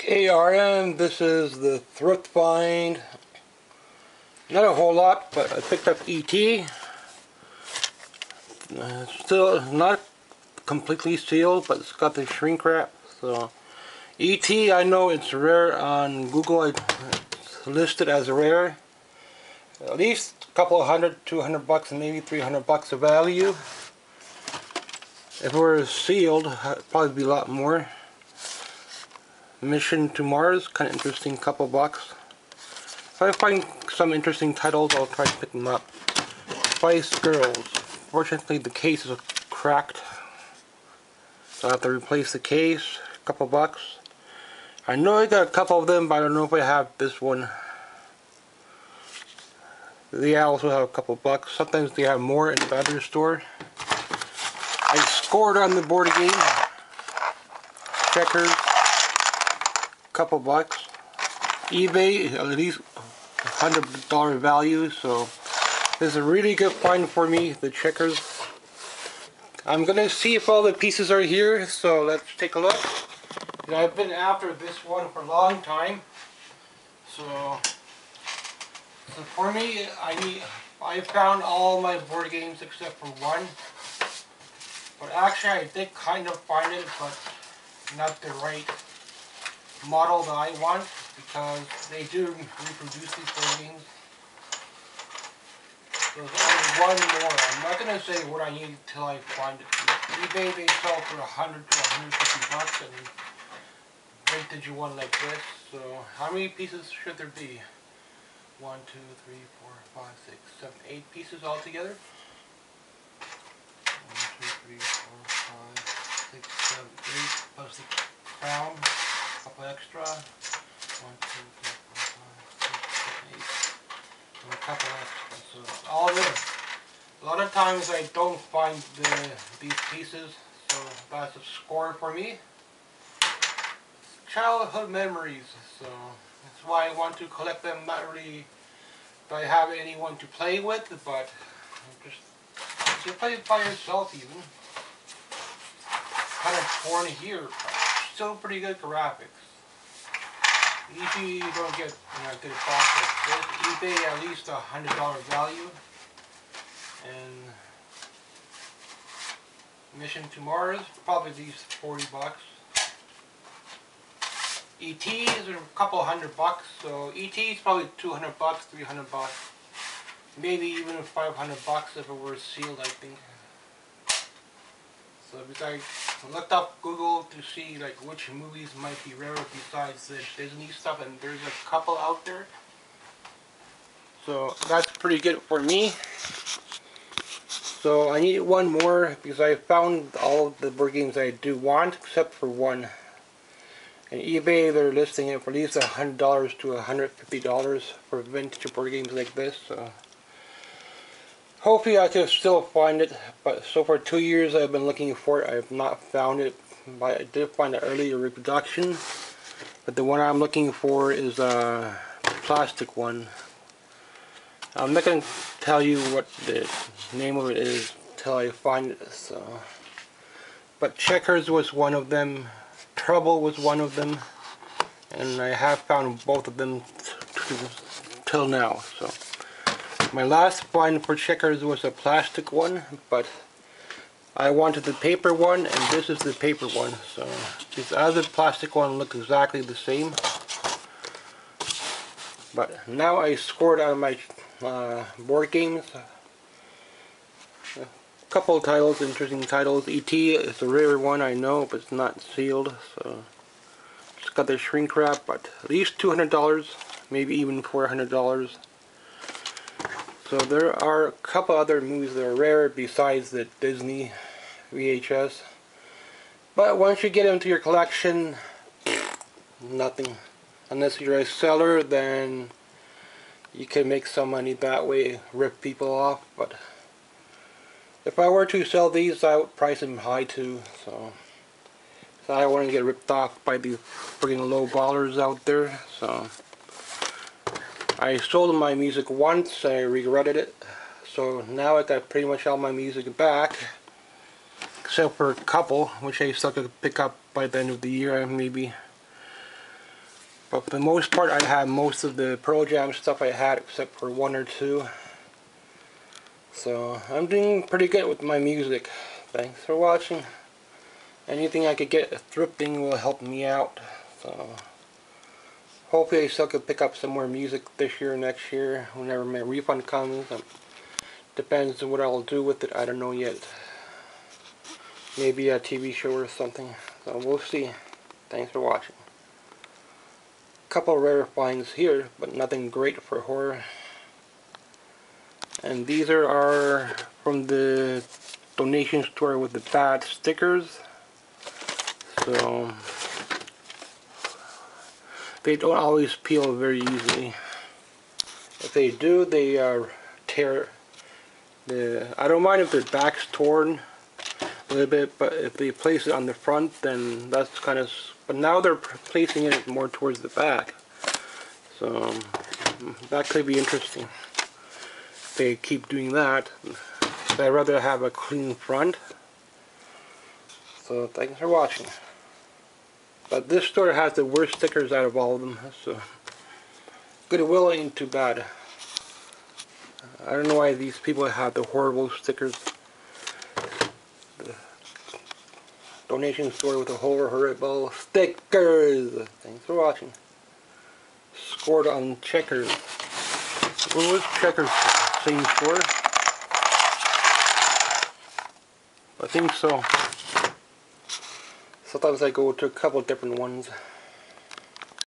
KRM, this is the thrift find. Not a whole lot, but I picked up ET. Uh, still not completely sealed, but it's got the shrink wrap. So ET, I know it's rare on Google. It's listed as rare. At least a couple of hundred, 200 bucks, and maybe 300 bucks of value. If it were sealed, it'd probably be a lot more. Mission to Mars, kind of interesting couple bucks. If I find some interesting titles, I'll try to pick them up. Spice Girls. Fortunately, the case is cracked. So I have to replace the case. A couple bucks. I know I got a couple of them, but I don't know if I have this one. They also have a couple bucks. Sometimes they have more in the battery store. I scored on the board game. Checkers couple bucks. eBay, at least $100 value, so this is a really good find for me, the checkers. I'm gonna see if all the pieces are here, so let's take a look. I've been after this one for a long time, so, so for me, I need, I found all my board games except for one. But actually, I did kind of find it, but not the right model that I want because they do reproduce these buildings. There's only one more. I'm not going to say what I need until I find it. eBay they sell for 100 to 150 bucks and vintage one like this. So how many pieces should there be? One, two, three, four, five, six, seven, eight pieces altogether. One, two, three, four, five, six, seven, eight plus the crown couple extra. One, two, three, four, five, six, seven, eight. And a couple all this. A lot of times I don't find the, these pieces, so that's a score for me. Childhood memories, so that's why I want to collect them. Not really do I have anyone to play with, but just you play it by yourself even. Kind of torn here still pretty good graphics. Usually you don't get you know, good. This eBay at least a hundred dollar value. And Mission to Mars probably these forty bucks. ETs is a couple hundred bucks, so ETs probably 200 bucks, 300 bucks. Maybe even 500 bucks if it were sealed, I think. So besides I looked up Google to see like which movies might be rare besides the Disney stuff and there's a couple out there. So that's pretty good for me. So I need one more because I found all the board games I do want except for one. And eBay they're listing it for at least $100 to $150 for vintage board games like this. So Hopefully I can still find it, but so for two years I've been looking for it. I have not found it, but I did find an earlier reproduction. But the one I'm looking for is a plastic one. I'm not going to tell you what the name of it is until I find it. So, But Checkers was one of them, Trouble was one of them, and I have found both of them till now. So. My last find for checkers was a plastic one, but I wanted the paper one, and this is the paper one. So these other plastic one look exactly the same. But now I scored on my uh, board games. A couple titles, interesting titles. E.T. is a rare one, I know, but it's not sealed. So it's got the shrink wrap, but at least $200, maybe even $400. So there are a couple other movies that are rare besides the Disney VHS. But once you get into your collection, nothing. Unless you're a seller, then you can make some money that way, rip people off. But if I were to sell these, I would price them high too. So, so I don't want to get ripped off by these freaking low ballers out there. So. I sold my music once, I regretted it. So now I got pretty much all my music back. Except for a couple, which I still could pick up by the end of the year maybe. But for the most part, I have most of the Pearl Jam stuff I had, except for one or two. So, I'm doing pretty good with my music. Thanks for watching. Anything I could get a thrifting will help me out. So, hopefully I still could pick up some more music this year, next year, whenever my refund comes. Um, depends on what I'll do with it, I don't know yet. Maybe a TV show or something. So, we'll see. Thanks for watching couple rare finds here, but nothing great for horror. And these are, are from the donation store with the bad stickers. So they don't always peel very easily. If they do, they uh, tear. The I don't mind if their back's torn a little bit, but if they place it on the front, then that's kind of but now they're placing it more towards the back. So that could be interesting. If they keep doing that. I'd rather have a clean front. So thanks for watching. But this store has the worst stickers out of all of them. So Goodwill ain't too bad. I don't know why these people have the horrible stickers donation store with a horrible stickers. Thanks for watching. Scored on checkers. What was checkers? Same store? I think so. Sometimes I go to a couple different ones.